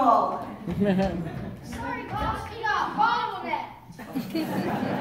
Sorry, boss, you got a bottleneck.